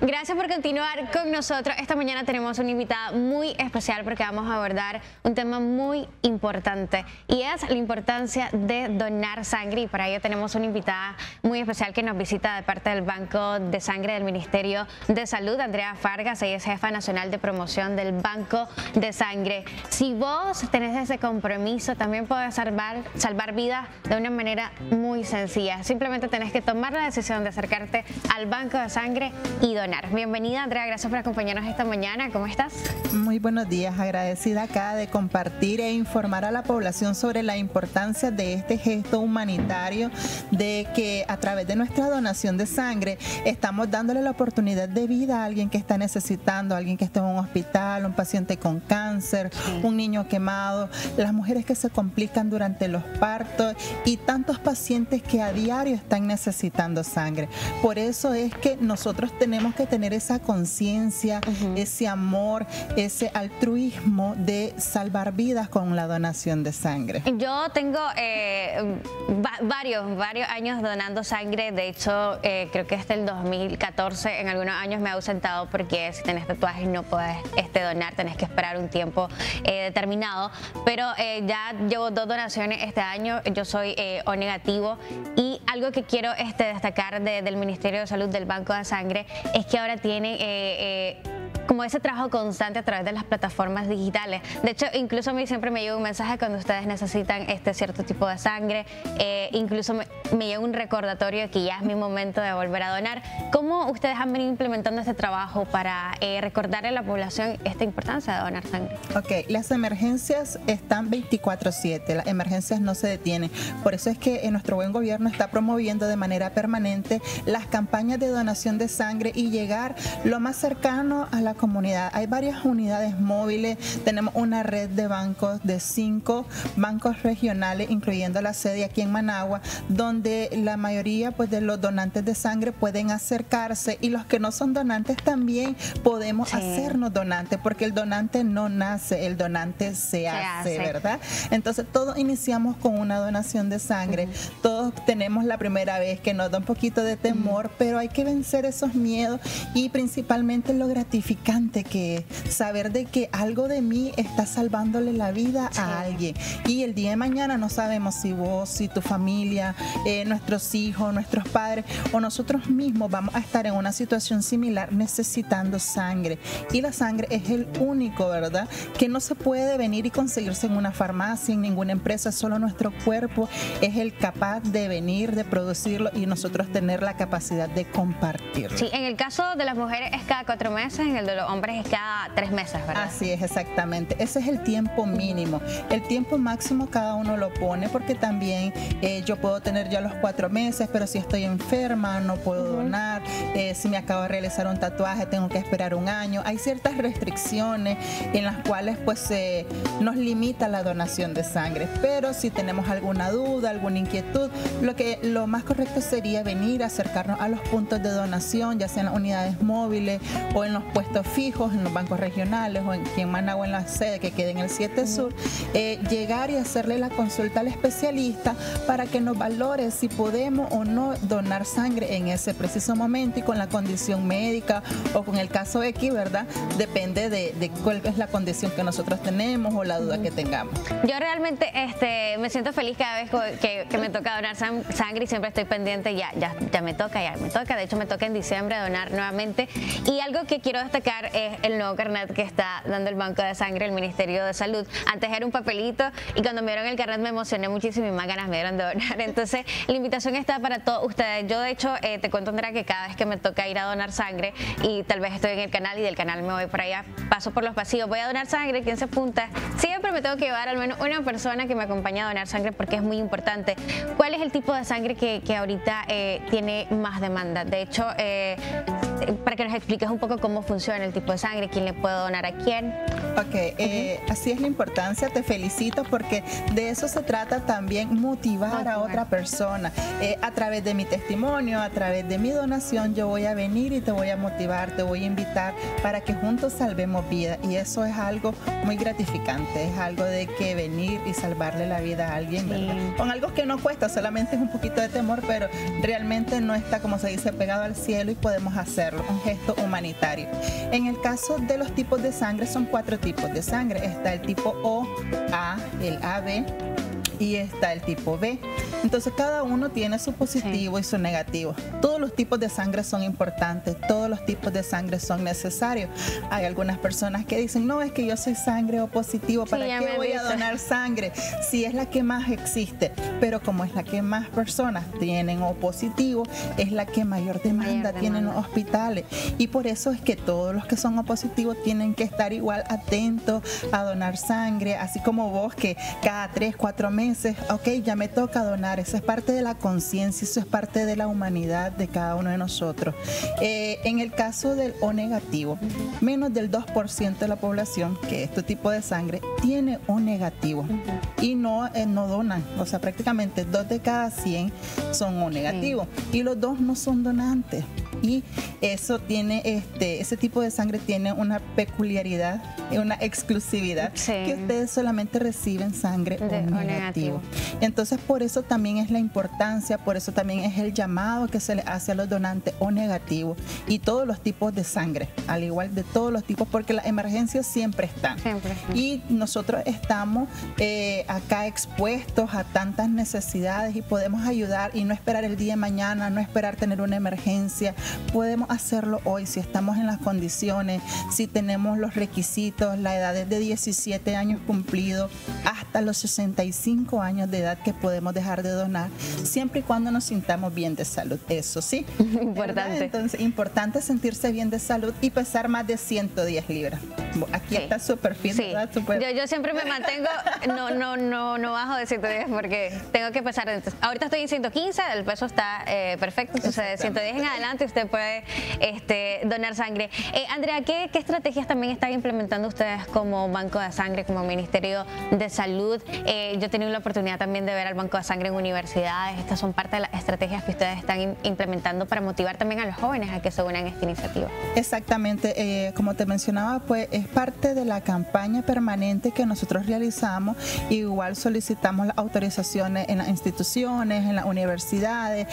Gracias por continuar con nosotros. Esta mañana tenemos una invitada muy especial porque vamos a abordar un tema muy importante y es la importancia de donar sangre y para ello tenemos una invitada muy especial que nos visita de parte del Banco de Sangre del Ministerio de Salud, Andrea Fargas, ella es jefa nacional de promoción del Banco de Sangre. Si vos tenés ese compromiso, también puedes salvar, salvar vidas de una manera muy sencilla. Simplemente tenés que tomar la decisión de acercarte al Banco de Sangre y donar. Bienvenida Andrea, gracias por acompañarnos esta mañana. ¿Cómo estás? Muy buenos días, agradecida acá de compartir e informar a la población sobre la importancia de este gesto humanitario, de que a través de nuestra donación de sangre estamos dándole la oportunidad de vida a alguien que está necesitando, a alguien que está en un hospital, un paciente con cáncer, un niño quemado, las mujeres que se complican durante los partos y tantos pacientes que a diario están necesitando sangre. Por eso es que nosotros tenemos que tener esa conciencia, ese amor, ese altruismo de salvar vidas con la donación de sangre. Yo tengo eh, varios, varios años donando sangre. De hecho, eh, creo que desde el 2014 en algunos años me he ausentado porque si tenés tatuajes no puedes este, donar, tenés que esperar un tiempo eh, determinado. Pero ya llevo dos donaciones este año. Yo soy O negativo y algo que quiero este, destacar del Ministerio de Salud del Banco de Sangre es que ahora tiene eh, eh, como ese trabajo constante a través de las plataformas digitales. De hecho, incluso a mí siempre me llega un mensaje cuando ustedes necesitan este cierto tipo de sangre, eh, incluso me, llega un recordatorio que ya es mi momento de volver a donar. ¿Cómo ustedes han venido implementando este trabajo para eh, recordarle a la población esta importancia de donar sangre? Ok, las emergencias están 24/7, las emergencias no se detienen. Por eso es que nuestro buen gobierno está promoviendo de manera permanente las campañas de donación de sangre y llegar lo más cercano a la comunidad. Hay varias unidades móviles, tenemos una red de bancos de cinco bancos regionales, incluyendo la sede aquí en Managua, donde la mayoría pues, de los donantes de sangre pueden acercarse y los que no son donantes también podemos hacernos donantes, porque el donante no nace, el donante se, hace, ¿verdad? Entonces todos iniciamos con una donación de sangre, todos tenemos la primera vez que nos da un poquito de temor, pero hay que vencer esos miedos y principalmente lo gratificante que saber de que algo de mí está salvándole la vida a alguien. Y el día de mañana no sabemos si vos, si tu familia, eh, nuestros hijos, nuestros padres o nosotros mismos vamos a estar en una situación similar necesitando sangre. Y la sangre es el único, ¿verdad? Que no se puede venir y conseguirse en una farmacia, en ninguna empresa, solo nuestro cuerpo es el capaz de venir, de producirlo y nosotros tener la capacidad de compartirlo. Sí, en el caso de las mujeres es cada cuatro meses, en el de los hombres es cada tres meses, ¿verdad? Así es, exactamente. Ese es el tiempo mínimo. El tiempo máximo cada uno lo pone porque también eh, yo puedo tener ya los cuatro meses, pero si estoy enferma no puedo donar. Eh, si me acabo de realizar un tatuaje tengo que esperar un año. Hay ciertas restricciones en las cuales pues nos limita la donación de sangre. Pero si tenemos alguna duda, alguna inquietud, lo que lo más correcto sería venir a acercarnos a los puntos de donación, ya sean las unidades móviles o en los puestos fijos en los bancos regionales o en, aquí en Managua en la sede que quede en el 7 Sur, eh, llegar y hacerle la consulta al especialista para que nos valore si podemos o no donar sangre en ese preciso momento y con la condición médica o con el caso X, ¿verdad? Depende de, cuál es la condición que nosotros tenemos o la duda que tengamos. Yo realmente este, me siento feliz cada vez que, me toca donar sangre y siempre estoy pendiente, ya, ya, ya me toca, ya me toca, de hecho me toca en diciembre donar nuevamente. Y algo que quiero destacar es el nuevo carnet que está dando el Banco de Sangre, el Ministerio de Salud. Antes era un papelito y cuando me dieron el carnet me emocioné muchísimo y más ganas me dieron de donar. Entonces, la invitación está para todos ustedes. Yo, de hecho, eh, te cuento, Andrea, que cada vez que me toca ir a donar sangre y tal vez estoy en el canal y del canal me voy para allá, paso por los pasillos, voy a donar sangre, ¿quién se apunta? Siempre me tengo que llevar al menos una persona que me acompañe a donar sangre porque es muy importante. ¿Cuál es el tipo de sangre que, ahorita eh, tiene más demanda? De hecho, eh, para que nos expliques un poco cómo funciona el tipo de sangre, quién le puede donar a quién. Ok, eh, así es la importancia, te felicito porque de eso se trata también motivar a otra persona. Eh, a través de mi testimonio, a través de mi donación, yo voy a venir y te voy a motivar, te voy a invitar para que juntos salvemos vida. Y eso es algo muy gratificante, es algo de que venir y salvarle la vida a alguien, Con algo que no cuesta, solamente es un poquito de temor, pero realmente no está, como se dice, pegado al cielo y podemos hacerlo un gesto humanitario. En el caso de los tipos de sangre, son cuatro tipos de sangre. Está el tipo O, A, el AB y está el tipo B. Entonces cada uno tiene su positivo y su negativo. Todos los tipos de sangre son importantes, todos los tipos de sangre son necesarios. Hay algunas personas que dicen, no, es que yo soy sangre O positivo, ¿para qué voy a donar sangre? Si es la que más existe, pero como es la que más personas tienen O positivo, es la que mayor demanda tienen los hospitales. Y por eso es que todos los que son O positivos tienen que estar igual atentos a donar sangre, así como vos que cada tres, cuatro meses, ok, ya me toca donar. Eso es parte de la conciencia, eso es parte de la humanidad de cada uno de nosotros. Eh, en el caso del O negativo, menos del 2% de la población que este tipo de sangre tiene O negativo y no, eh, no donan, o sea, prácticamente dos de cada 100 son O negativos y los dos no son donantes y eso tiene este ese tipo de sangre tiene una peculiaridad una exclusividad que ustedes solamente reciben sangre o negativo. entonces por eso también es la importancia por eso también es el llamado que se le hace a los donantes o negativo y todos los tipos de sangre al igual de todos los tipos porque las emergencias siempre están. Y nosotros estamos eh, acá expuestos a tantas necesidades y podemos ayudar y no esperar el día de mañana no esperar tener una emergencia podemos hacerlo hoy si estamos en las condiciones, si tenemos los requisitos, la edad es de 17 años cumplido hasta los 65 años de edad que podemos dejar de donar, siempre y cuando nos sintamos bien de salud. Eso sí. Importante. Entonces, importante sentirse bien de salud y pesar más de 110 libras. Aquí está súper fit, ¿verdad? Yo, siempre me mantengo, no, no, no, no bajo de 110 porque tengo que pesar. Ahorita estoy en 115, el peso está eh, perfecto, entonces de 110 en adelante usted puede este, donar sangre. Eh, Andrea, ¿qué, estrategias también están implementando ustedes como Banco de Sangre, como Ministerio de Salud? Eh, yo he tenido la oportunidad también de ver al Banco de Sangre en universidades. Estas son parte de las estrategias que ustedes están implementando para motivar también a los jóvenes a que se unan a esta iniciativa. Exactamente. Eh, como te mencionaba, pues es parte de la campaña permanente que nosotros realizamos. Igual solicitamos las autorizaciones en las instituciones, en las universidades,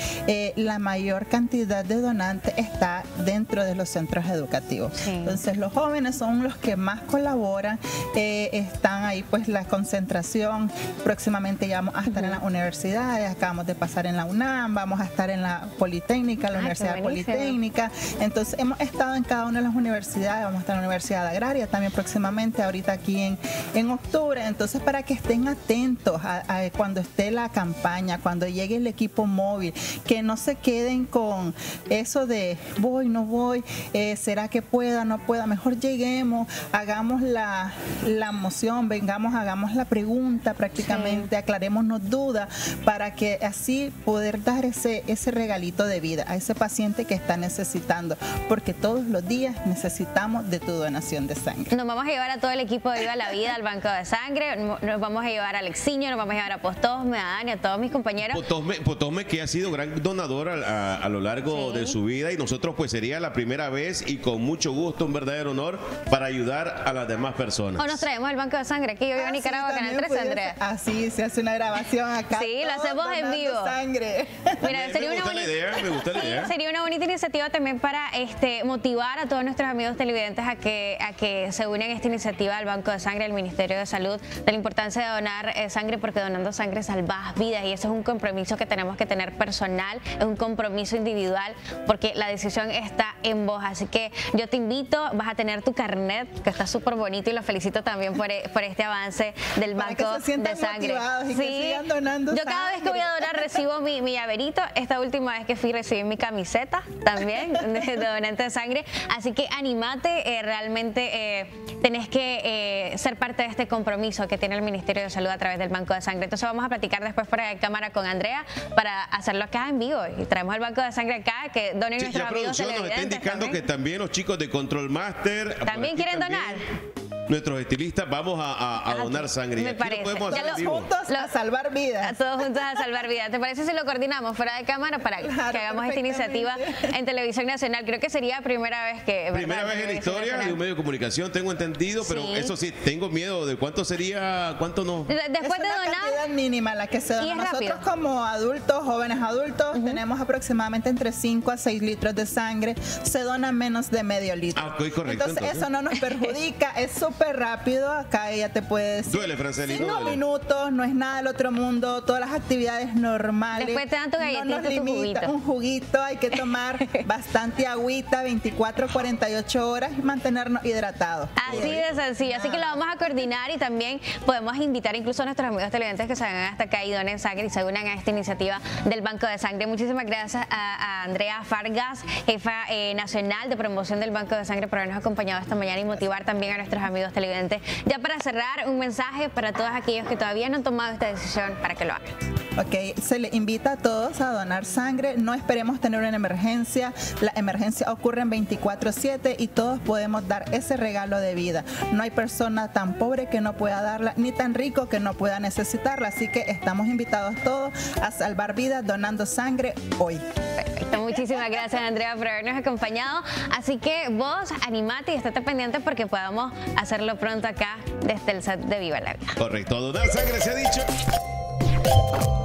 la mayor cantidad de donantes está dentro de los centros educativos. Entonces los jóvenes son los que más colaboran, eh, están ahí pues la concentración, próximamente ya vamos a estar en las universidades, acabamos de pasar en la UNAM, vamos a estar en la Politécnica, la ah, Universidad Politécnica, entonces hemos estado en cada una de las universidades, vamos a estar en la Universidad Agraria también próximamente, ahorita aquí en, en octubre, entonces para que estén atentos a, cuando esté la campaña, cuando llegue el equipo móvil, que no se queden con eso de voy, no voy, eh, será que pueda, no pueda, mejor lleguemos, hagamos la, la moción, vengamos, hagamos la pregunta prácticamente, aclarémonos dudas para que así poder dar ese, ese regalito de vida a ese paciente que está necesitando, porque todos los días necesitamos de tu donación de sangre. Nos vamos a llevar a todo el equipo de Viva la Vida al banco de sangre, nos vamos a llevar a Alexiño, nos vamos a llevar a Postosme, a Dani, a todos mis compañeros. Postosme, que ha sido gran donador a, lo largo de su vida y nosotros pues sería la primera vez y con mucho gusto, un verdadero honor para ayudar a las demás personas. O nos traemos el banco de sangre aquí, yo vivo en ah, Nicaragua, Canal 13, Andrea. Así, se hace una grabación acá. Sí, lo hacemos en vivo. Sangre. Mira, sería una bonita idea, me gusta la idea. Sería una bonita iniciativa también para este motivar a todos nuestros amigos televidentes a que, a que se unan a esta iniciativa del Banco de Sangre, del Ministerio de Salud, de la importancia de donar eh, sangre, porque donando sangre salvas vidas y eso es un compromiso que tenemos que tener personal, es un compromiso individual, porque la decisión está en vos. Así que yo te invito, vas a tener tu carnet, que está súper bonito y lo felicito también por, e, por este avance del banco de sangre. sí. yo cada vez que voy a donar recibo mi, mi llaverito. Esta última vez que fui recibí mi camiseta también de, donante de sangre. Así que animate, eh, realmente eh, tenés que eh, ser parte de este compromiso que tiene el Ministerio de Salud a través del Banco de Sangre. Entonces vamos a platicar después por de cámara con Andrea para hacerlo acá en vivo. Y traemos el Banco de Sangre acá, que donen nuestros amigos nos está indicando que también los chicos de Control Master. ¿También quieren donar? Nuestros estilistas, vamos a, donar sangre. Me parece. juntos a salvar vidas. todos juntos a salvar vidas. ¿Te parece si lo coordinamos fuera de cámara para que hagamos esta iniciativa en Televisión Nacional? Creo que sería primera vez que... Primera vez en la historia de un medio de comunicación, tengo entendido, pero eso sí, tengo miedo de cuánto sería, cuánto no. Después de donar... cantidad mínima la que se dona. Nosotros como adultos, jóvenes adultos, tenemos aproximadamente entre 5 a 6 litros de sangre. Se dona menos de medio litro. Ah, correcto. Entonces, eso no nos perjudica. es súper rápido. Acá ella te puede decir. Duele, Franceli. Cinco minutos, no es nada del otro mundo. Todas las actividades normales. Después te dan tu galletita, no nos limita. Un juguito, hay que tomar bastante agüita, 24, 48 horas y mantenernos hidratados. Así de sencillo. Así que lo vamos a coordinar y también podemos invitar incluso a nuestros amigos televidentes que se vengan hasta acá y donen sangre y se unan a esta iniciativa del Banco de Sangre. Muchísimas gracias a, Andrea Fargas, jefa eh, nacional de promoción del Banco de Sangre, por habernos acompañado esta mañana y motivar también a nuestros amigos televidentes. Ya para cerrar, un mensaje para todos aquellos que todavía no han tomado esta decisión para que lo hagan. Ok, se le invita a todos a donar sangre. No esperemos tener una emergencia. La emergencia ocurre en 24/7 y todos podemos dar ese regalo de vida. No hay persona tan pobre que no pueda darla, ni tan rico que no pueda necesitarla. Así que estamos invitados todos a salvar vidas donando sangre hoy. Muchísimas gracias Andrea por habernos acompañado. Así que vos animate y estate pendiente porque podamos hacerlo pronto acá desde el set de Viva la Vida. Correcto, donar sangre se ha dicho.